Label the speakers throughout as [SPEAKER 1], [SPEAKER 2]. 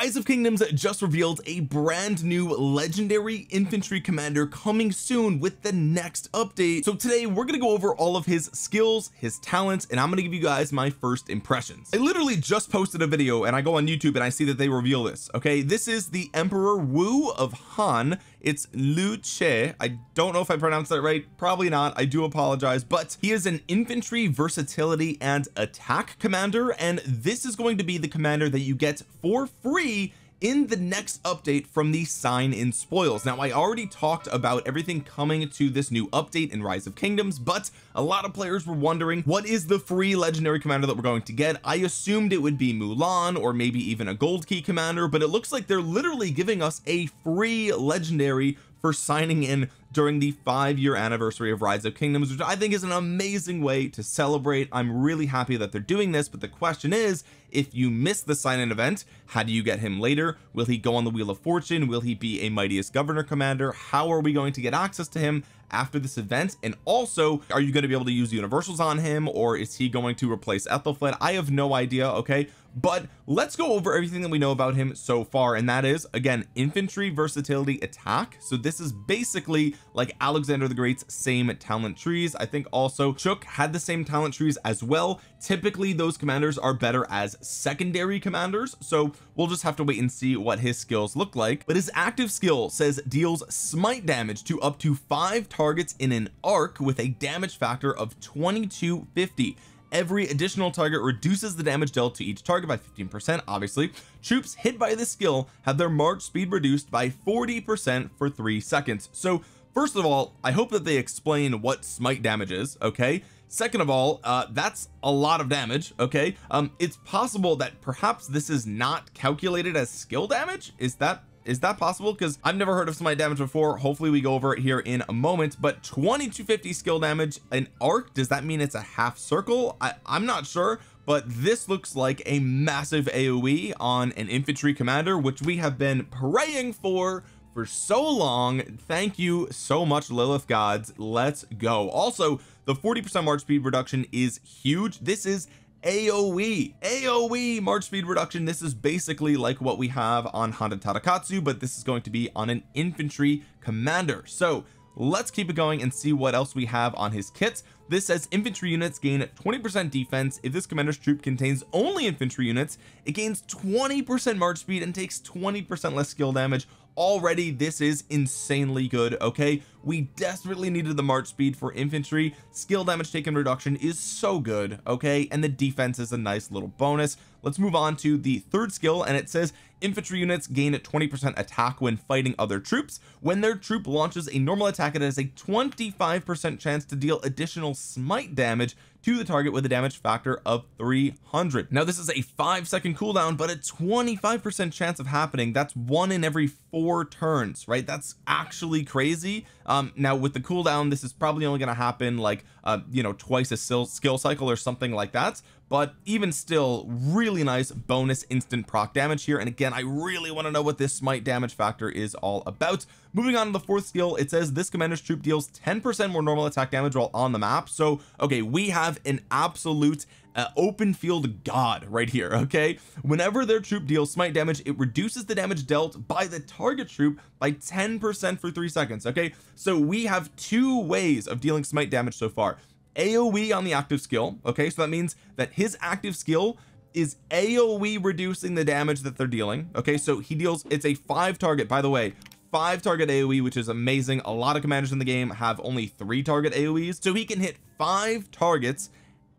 [SPEAKER 1] rise of kingdoms just revealed a brand new legendary infantry commander coming soon with the next update. So today we're to go over all of his skills his talents and I'm to give you guys my first impressions. I literally just posted a video and I go on YouTube and I see that they reveal this okay? This is the Emperor Wu of Han it's Liu Che. I don't know if I pronounced that right. Probably not. I do apologize. But he is an infantry versatility and attack commander. And this is going to be the commander that you get for free in the next update from the sign in spoils. Now I already talked about everything coming to this new update in rise of kingdoms but a lot of players were wondering what is the free legendary commander that we're going to get? I assumed it would be Mulan or maybe even a gold key commander but it looks like they're literally giving us a free legendary for signing in during the five year anniversary of rise of kingdoms which I think is an amazing way to celebrate. I'm really happy that they're doing this but the question is if you miss the sign-in event how do you get him later? Will he go on the wheel of fortune? Will he be a mightiest governor commander? How are we going to get access to him after this event? And also are you going to be able to use universals on him or is he going to replace Aethelflaed I have no idea okay? But let's go over everything that we know about him so far and that is again infantry versatility attack. So this is basically like Alexander the Great's same talent trees. I think also Cheok had the same talent trees as well. Typically those commanders are better as secondary commanders so we'll just have to wait and see what his skills look like. But his active skill says deals smite damage to up to five targets in an arc with a damage factor of 2250 every additional target reduces the damage dealt to each target by 15 percent obviously. Troops hit by this skill have their march speed reduced by 40 percent for three seconds. So first of all I hope that they explain what smite damage is okay? Second of all uh that's a lot of damage okay? Um it's possible that perhaps this is not calculated as skill damage. Is that is that possible? Because I've never heard of smite damage before. Hopefully we go over it here in a moment. But 2250 skill damage an arc does that mean it's a half circle? I, I'm not sure but this looks like a massive AoE on an infantry commander which we have been praying for for so long. Thank you so much Lilith gods. Let's go. Also the 40 percent march speed reduction is huge. This is AoE AoE March speed reduction. This is basically like what we have on Honda Tadakatsu but this is going to be on an infantry commander. So let's keep it going and see what else we have on his kits this says infantry units gain 20% defense. If this commander's troop contains only infantry units it gains 20% march speed and takes 20% less skill damage already this is insanely good okay? We desperately needed the march speed for infantry. Skill damage taken reduction is so good okay? And the defense is a nice little bonus. Let's move on to the third skill and it says infantry units gain 20 percent attack when fighting other troops. When their troop launches a normal attack it has a 25 percent chance to deal additional smite damage to the target with a damage factor of 300 now this is a five second cooldown but a 25 percent chance of happening. That's one in every four turns right? That's actually crazy. Um now with the cooldown this is probably only going to happen like uh you know twice a skill cycle or something like that but even still really nice bonus instant proc damage here. And again I really want to know what this smite damage factor is all about. Moving on to the fourth skill it says this commander's troop deals 10 percent more normal attack damage while on the map. So okay we have an absolute uh, open field god right here okay? Whenever their troop deals smite damage it reduces the damage dealt by the target troop by 10 percent for three seconds okay? So we have two ways of dealing smite damage so far AoE on the active skill okay? So that means that his active skill is AoE reducing the damage that they're dealing okay? So he deals it's a five target by the way. Five target AoE which is amazing. A lot of commanders in the game have only three target AoEs so he can hit five targets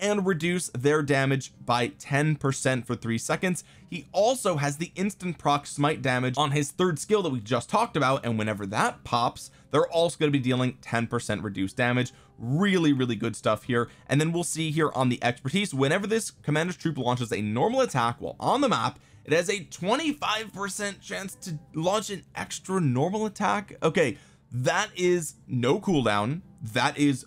[SPEAKER 1] and reduce their damage by 10 percent for three seconds. He also has the instant proc smite damage on his third skill that we just talked about and whenever that pops they're also going to be dealing 10 percent reduced damage. Really really good stuff here. And then we'll see here on the expertise whenever this commander's troop launches a normal attack while on the map it has a 25 percent chance to launch an extra normal attack. Okay that is no cooldown. That is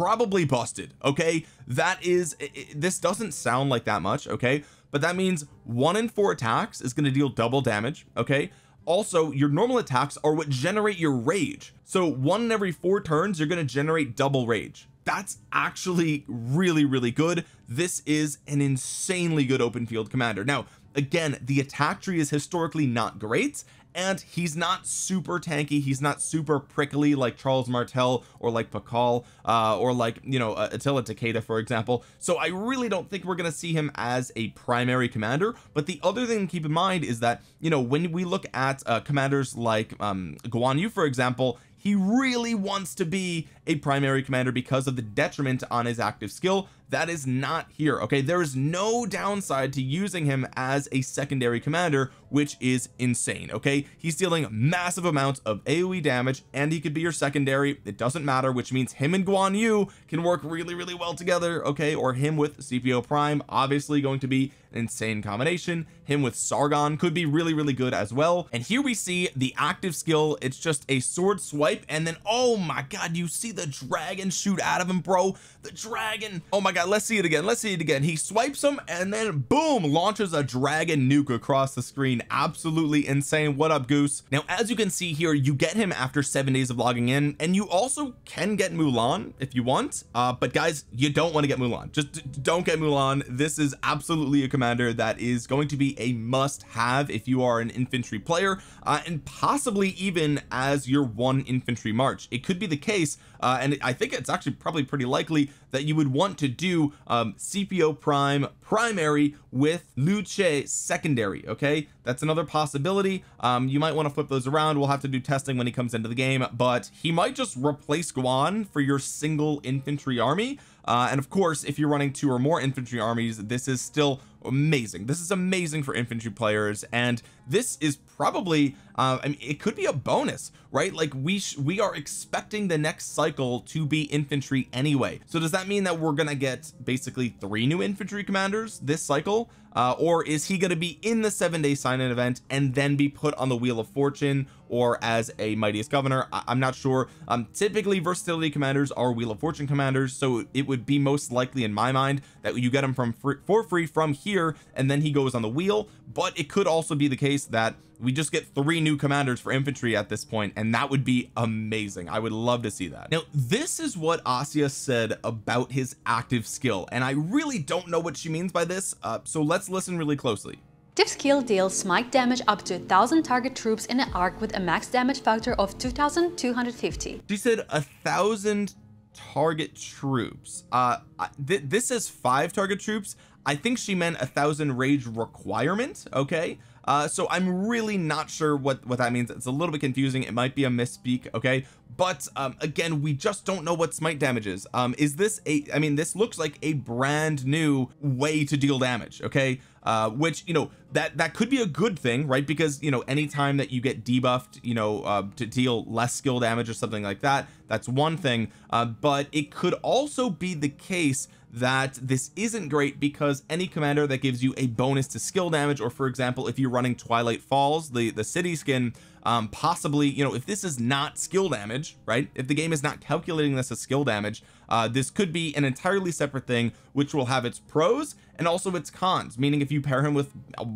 [SPEAKER 1] probably busted okay? That is it, this doesn't sound like that much okay? But that means one in four attacks is going to deal double damage okay? Also your normal attacks are what generate your rage. So one in every four turns you're going to generate double rage. That's actually really really good. This is an insanely good open field commander. Now again the attack tree is historically not great and he's not super tanky. He's not super prickly like Charles Martel or like Pakal uh, or like you know uh, Attila Takeda for example. So I really don't think we're going to see him as a primary commander. But the other thing to keep in mind is that you know when we look at uh, commanders like um Guan Yu for example he really wants to be a primary commander because of the detriment on his active skill. That is not here okay? There is no downside to using him as a secondary commander which is insane okay? He's dealing massive amounts of AoE damage and he could be your secondary. It doesn't matter which means him and Guan Yu can work really really well together okay? Or him with Scipio Prime obviously going to be an insane combination. Him with Sargon could be really really good as well. And here we see the active skill. It's just a sword swipe and then oh my god you see the dragon shoot out of him bro. The dragon. Oh my god let's see it again. Let's see it again. He swipes him and then boom launches a dragon nuke across the screen. Absolutely insane. What up goose? Now as you can see here you get him after seven days of logging in and you also can get Mulan if you want. Uh but guys you don't want to get Mulan. Just don't get Mulan. This is absolutely a commander that is going to be a must have if you are an infantry player uh, and possibly even as your one infantry march. It could be the case uh, and I think it's actually probably pretty likely that you would want to do um, Scipio prime primary with Luce secondary okay? That's another possibility. Um, you might want to flip those around. We'll have to do testing when he comes into the game but he might just replace Guan for your single infantry army uh, and of course if you're running two or more infantry armies this is still amazing. This is amazing for infantry players and this is probably uh, I mean it could be a bonus right? Like we we are expecting the next cycle to be infantry anyway. So does that mean that we're gonna get basically three new infantry commanders this cycle? Uh, or is he to be in the seven day sign-in event and then be put on the wheel of fortune or as a mightiest governor I am not sure. Um typically versatility commanders are wheel of fortune commanders so it would be most likely in my mind that you get him from free, for free from here and then he goes on the wheel. But it could also be the case that we just get three new commanders for infantry at this point and that would be amazing. I would love to see that. Now this is what Asya said about his active skill and I really don't know what she means by this. Uh, so let's listen really closely
[SPEAKER 2] Active skill deals smite damage up to 1000 target troops in an arc with a max damage factor of 2250
[SPEAKER 1] she said a thousand target troops. Uh th this says five target troops. I think she meant a thousand rage requirement okay uh so I'm really not sure what what that means. It's a little bit confusing. It might be a misspeak okay? But um again we just don't know what smite damage is. Um is this a I mean this looks like a brand new way to deal damage okay? Uh which you know that that could be a good thing right? Because you know anytime that you get debuffed you know uh to deal less skill damage or something like that that's one thing. Uh but it could also be the case that this isn't great because any commander that gives you a bonus to skill damage or for example if you're running Twilight Falls the the city skin um possibly you know if this is not skill damage right? If the game is not calculating this as skill damage uh this could be an entirely separate thing which will have its pros and also its cons. Meaning if you pair him with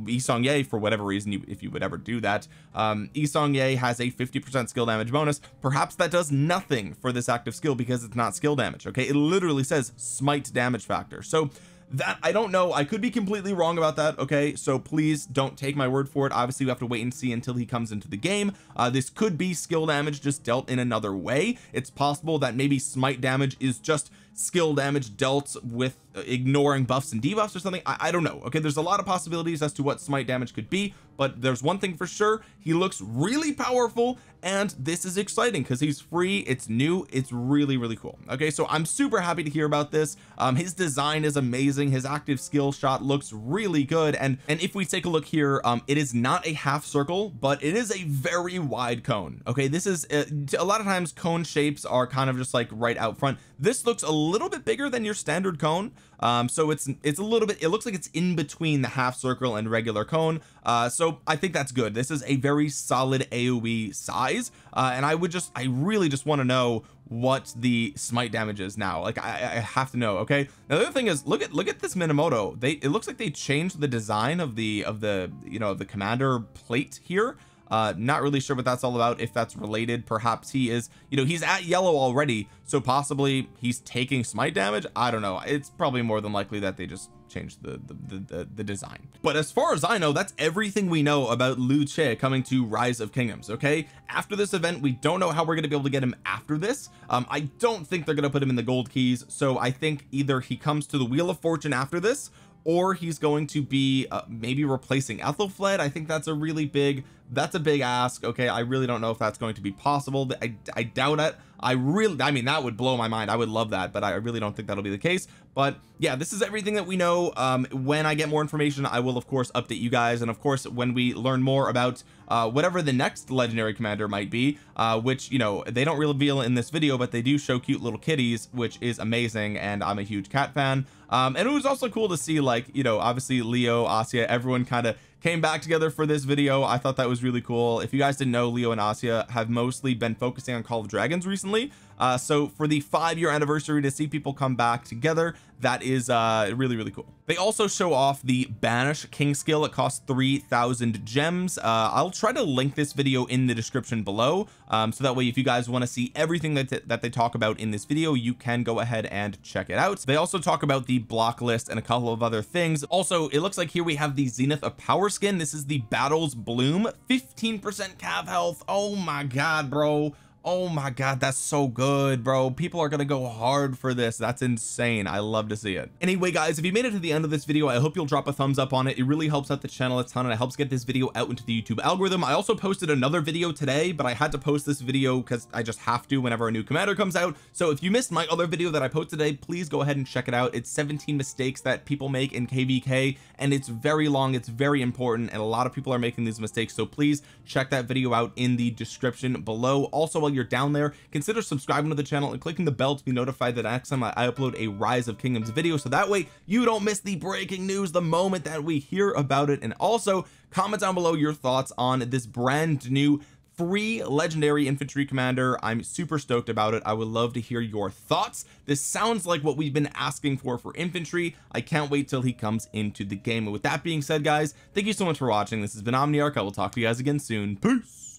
[SPEAKER 1] Yi Seong-Gye for whatever reason you, if you would ever do that um Yi Seong-Gye has a 50 percent skill damage bonus. Perhaps that does nothing for this active skill because it's not skill damage okay? It literally says smite damage factor. So that I don't know. I could be completely wrong about that okay? So please don't take my word for it. Obviously we have to wait and see until he comes into the game. Uh, this could be skill damage just dealt in another way. It's possible that maybe smite damage is just skill damage dealt with ignoring buffs and debuffs or something? I, I don't know okay? There's a lot of possibilities as to what smite damage could be but there's one thing for sure. He looks really powerful and this is exciting because he's free it's new it's really really cool okay? So I'm super happy to hear about this. Um his design is amazing his active skill shot looks really good and and if we take a look here um it is not a half circle but it is a very wide cone okay? This is uh, a lot of times cone shapes are kind of just like right out front. This looks a little bit bigger than your standard cone. Um so it's it's a little bit it looks like it's in between the half circle and regular cone. Uh so I think that's good. This is a very solid AoE size. Uh and I would just I really just want to know what the smite damage is now. Like I, I have to know okay? Now the other thing is look at look at this Minamoto. They it looks like they changed the design of the of the you know the commander plate here uh not really sure what that's all about if that's related. Perhaps he is you know he's at yellow already so possibly he's taking smite damage? I don't know. It's probably more than likely that they just changed the the, the the design. But as far as I know that's everything we know about Liu Che coming to rise of kingdoms okay? After this event we don't know how we're going to be able to get him after this. Um I don't think they're going to put him in the gold keys so I think either he comes to the wheel of fortune after this or he's going to be uh, maybe replacing Aethelflaed. I think that's a really big that's a big ask. Okay I really don't know if that's going to be possible. I, I doubt it. I really I mean that would blow my mind. I would love that but I really don't think that'll be the case. But yeah this is everything that we know. Um when I get more information I will of course update you guys. And of course when we learn more about uh whatever the next legendary commander might be uh which you know they don't reveal in this video but they do show cute little kitties which is amazing. And I'm a huge cat fan. Um and it was also cool to see like you know obviously Leo Asya everyone kind of came back together for this video. I thought that was really cool. If you guys didn't know Leo and Asya have mostly been focusing on Call of Dragons recently uh so for the five year anniversary to see people come back together that is uh really really cool. They also show off the banish king skill. It costs 3000 gems. Uh I'll try to link this video in the description below um so that way if you guys want to see everything that that they talk about in this video you can go ahead and check it out. They also talk about the block list and a couple of other things. Also it looks like here we have the zenith of power skin. This is the battles bloom. 15 percent cav health. Oh my god bro oh my god that's so good bro. People are gonna go hard for this. That's insane. I love to see it. Anyway guys if you made it to the end of this video I hope you'll drop a thumbs up on it. It really helps out the channel a ton and it helps get this video out into the YouTube algorithm. I also posted another video today but I had to post this video because I just have to whenever a new commander comes out. So if you missed my other video that I posted today please go ahead and check it out. It's 17 mistakes that people make in kvk and it's very long it's very important and a lot of people are making these mistakes. So please check that video out in the description below. Also while you're down there consider subscribing to the channel and clicking the bell to be notified that next time I upload a rise of kingdoms video so that way you don't miss the breaking news the moment that we hear about it. And also comment down below your thoughts on this brand new free legendary infantry commander. I'm super stoked about it. I would love to hear your thoughts. This sounds like what we've been asking for for infantry. I can't wait till he comes into the game. And with that being said guys thank you so much for watching. This has been Omniarch. I will talk to you guys again soon. Peace